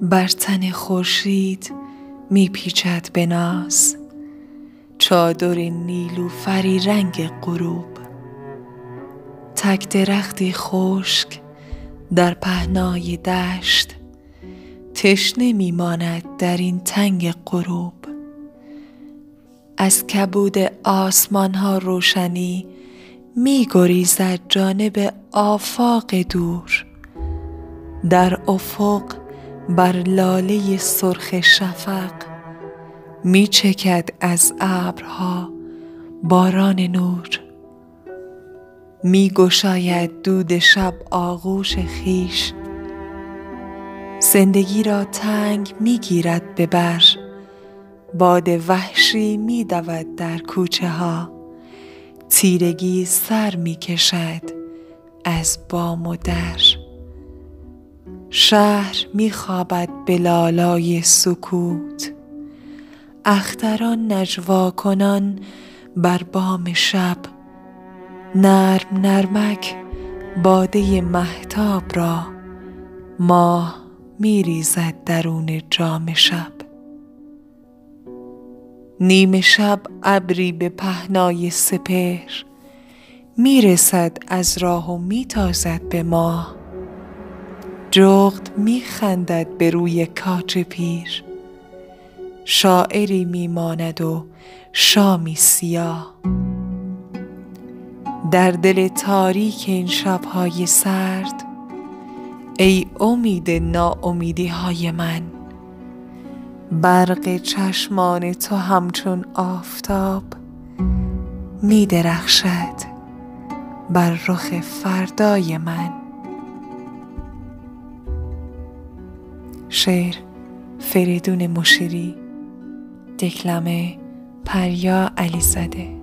بر تن خورشید می پیچد به ناز. چادر نیلوفری رنگ غروب. تک درختی خشک در پهنای دشت. تشنه می ماند در این تنگ غروب. از کبود آسمان ها روشنی می گریزد جانب آفاق دور. در افق بر لاله سرخ شفق می چکد از ابرها باران نور. می گشاید دود شب آغوش خویش. زندگی را تنگ می گیرد به بر. باد وحشی می دود در کوچه ها. تیرگی سر می کشد از بام و در. شهر می خوابد به لالای سکوت. اختران نجوا کنان بر بام شب. نرم نرمک باده مهتاب را ماه می ریزد درون جام شب. نیم شب ابری به پهنای سپهر. می رسد از راه و می تازد به ماه. جغد می خندد به روی کاج پیر. شاعری می ماند و شامی سیاه. در دل تاریک این شبهای سرد ای امید ناامیدی های من برق چشمان تو همچون آفتاب می درخشد بر رخ فردای من. شعر فریدون مشیری دکلمه پریا علیزاده.